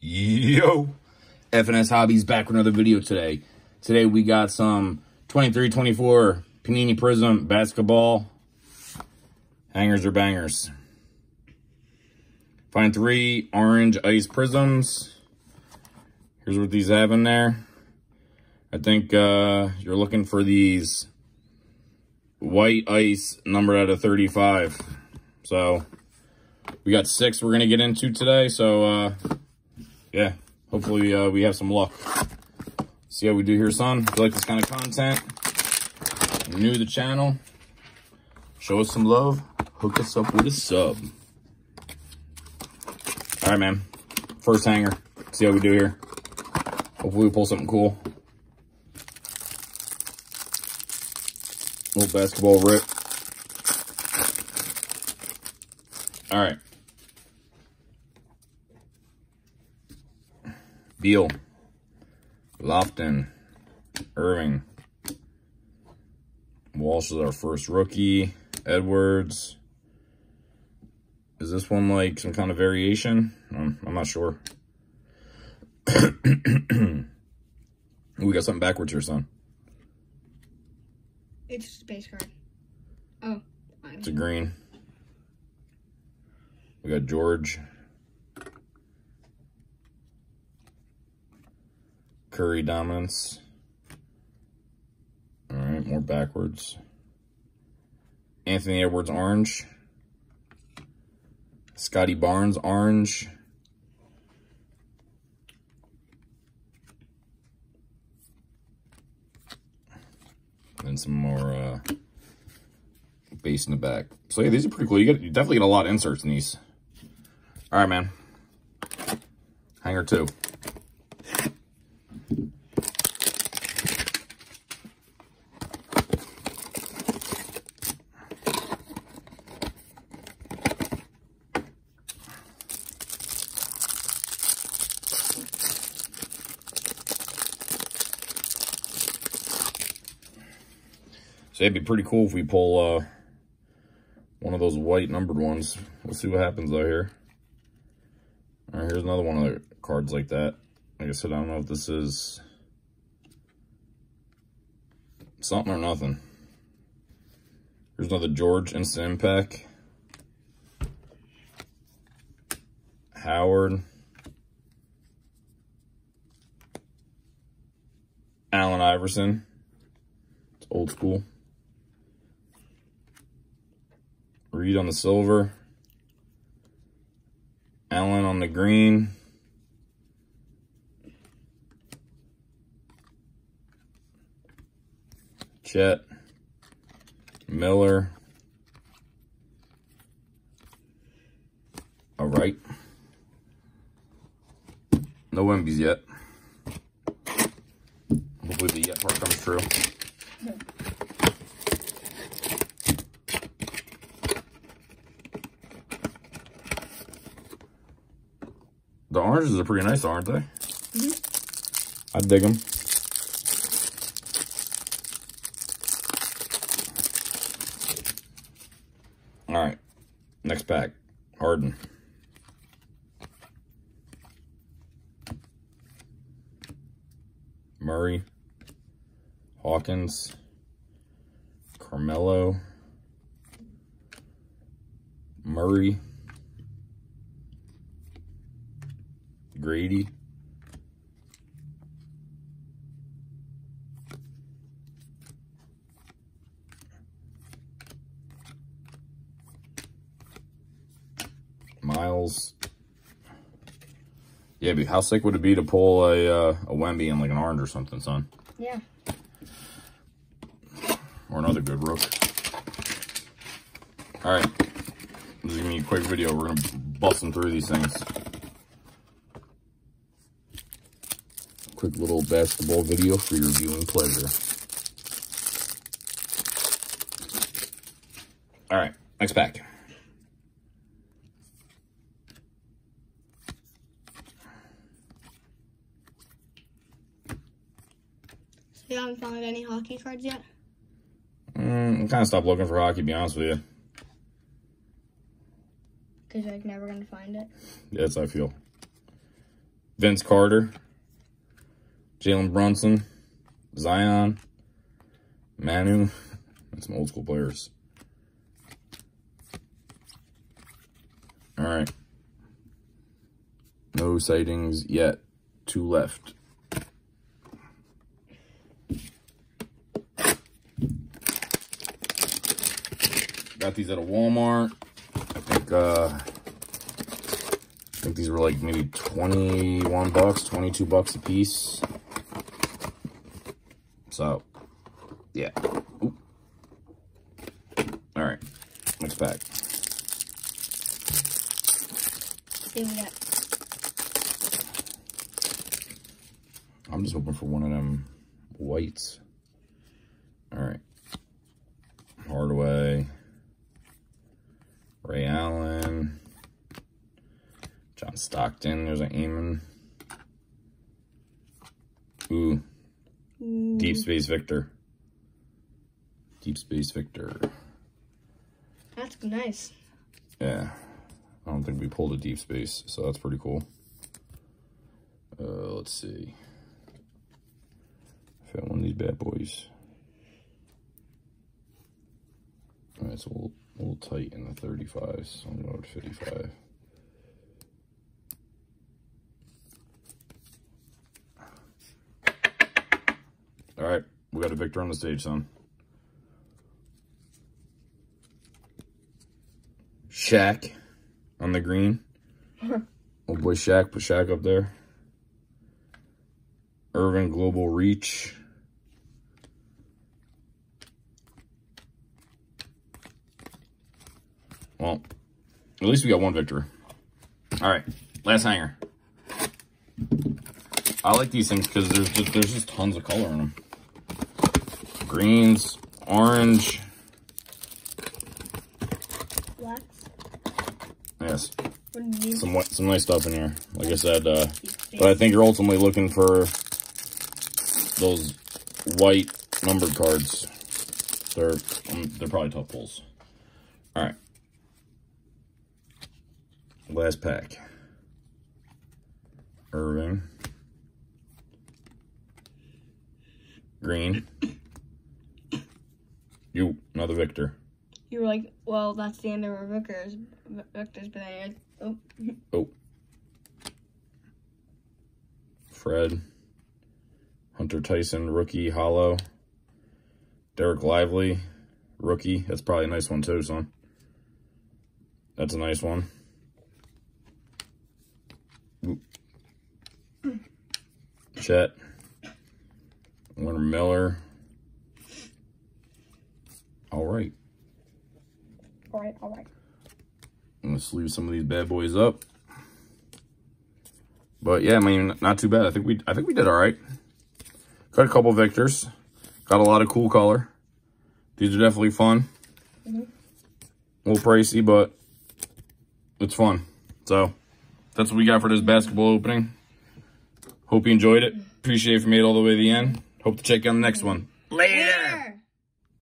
Yo, F&S Hobby's back with another video today. Today we got some 23-24 Panini Prizm basketball hangers or bangers. Find three orange ice Prizms. Here's what these have in there. I think uh, you're looking for these white ice numbered out of 35. So we got six we're going to get into today. So uh, yeah, hopefully uh, we have some luck. See how we do here, son. If you like this kind of content, new to the channel, show us some love, hook us up with a sub. All right, man. First hanger. See how we do here. Hopefully we pull something cool. Little basketball rip. All right. Beal. Lofton. Irving. Walsh is our first rookie. Edwards. Is this one like some kind of variation? Um, I'm not sure. we got something backwards here, son. It's a space card. Oh. It's a green. We got George. Curry dominance. All right, more backwards. Anthony Edwards orange. Scottie Barnes orange. And some more uh, base in the back. So yeah, these are pretty cool. You get you definitely get a lot of inserts in these. All right, man. Hanger two. So it'd be pretty cool if we pull uh, one of those white numbered ones. We'll see what happens though here. All right, here's another one of the cards like that. Like I said, I don't know if this is something or nothing. Here's another George Instant Impact. Howard. Allen Iverson. It's old school. Reed on the silver. Allen on the green. Chet. Miller. All right. No Wembies yet. Hopefully the yet part comes true. The oranges are pretty nice, aren't they? Mm -hmm. I dig them. All right, next pack, Harden. Murray, Hawkins, Carmelo, Murray, Grady. Miles. Yeah, but how sick would it be to pull a uh, a Wemby in like an orange or something, son? Yeah. Or another good rook. All right. This is gonna be a quick video. We're gonna bust them through these things. Quick little basketball video for your viewing pleasure. All right, next pack. So you haven't found any hockey cards yet? Mm, I'm kind of stopped looking for hockey, to be honest with you. Because you're like never going to find it? That's how I feel. Vince Carter, Jalen Brunson, Zion, Manu. And some old school players. All right. No sightings yet. Two left. Got these at a Walmart. I think uh I think these were like maybe 21 bucks, 22 bucks a piece. So, yeah. Oop. All right. Next pack. See what we got. I'm just hoping for one of them whites. All right. Hardaway. Ray Allen. John Stockton. There's an Eamon. Ooh. Deep Space Victor. Deep Space Victor. That's nice. Yeah. I don't think we pulled a deep space, so that's pretty cool. Uh, let's see. Found one of these bad boys. Alright, it's a little, a little tight in the 35, so I'm going to 55. Alright, we got a Victor on the stage, son. Shaq on the green. Old boy Shaq, put Shaq up there. Irving Global Reach. Well, at least we got one victory. All right, last hanger. I like these things because there's just there's just tons of color in them. Greens, orange. Blacks. Yes, What do you some some nice stuff in here. Like I said, uh, but I think you're ultimately looking for those white numbered cards. They're um, they're probably tough pulls. All right, last pack. Irving, green. Another Victor. You were like, well, that's the end of our victors, Victors, but then you're, oh, Oh. Fred. Hunter Tyson, rookie, hollow. Dereck Lively, rookie. That's probably a nice one too, son. That's a nice one. Chet. Warner Miller. All right. all right, all right. I'm gonna sleeve some of these bad boys up. But yeah, I mean, not too bad. I think we, I think we did all right. Got a couple victors. Got a lot of cool color. These are definitely fun. Mm-hmm. A little pricey, but it's fun. So that's what we got for this basketball opening. Hope you enjoyed it. Appreciate if you made it all the way to the end. Hope to check you on the next one. Later.